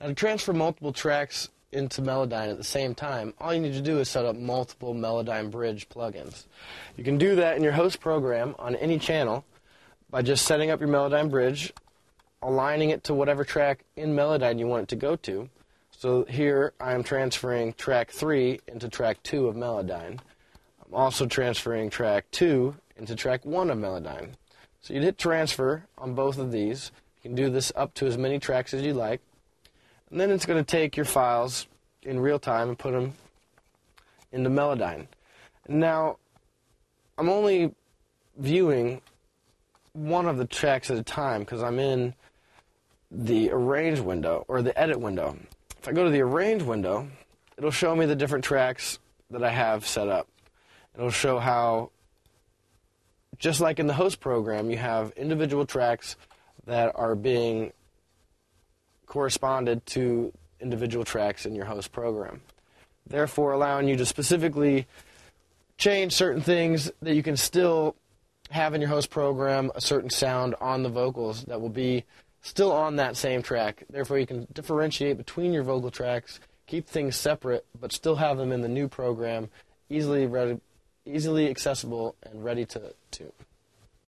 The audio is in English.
Now, to transfer multiple tracks into Melodyne at the same time, all you need to do is set up multiple Melodyne Bridge plugins. You can do that in your host program on any channel by just setting up your Melodyne Bridge, aligning it to whatever track in Melodyne you want it to go to. So here I am transferring track 3 into track 2 of Melodyne. I'm also transferring track 2 into track 1 of Melodyne. So you'd hit transfer on both of these. You can do this up to as many tracks as you like. And then it's going to take your files in real time and put them into Melodyne. Now, I'm only viewing one of the tracks at a time because I'm in the arrange window or the edit window. If I go to the arrange window, it'll show me the different tracks that I have set up. It'll show how, just like in the host program, you have individual tracks that are being corresponded to individual tracks in your host program. Therefore, allowing you to specifically change certain things that you can still have in your host program a certain sound on the vocals that will be still on that same track. Therefore, you can differentiate between your vocal tracks, keep things separate, but still have them in the new program, easily easily accessible and ready to tune.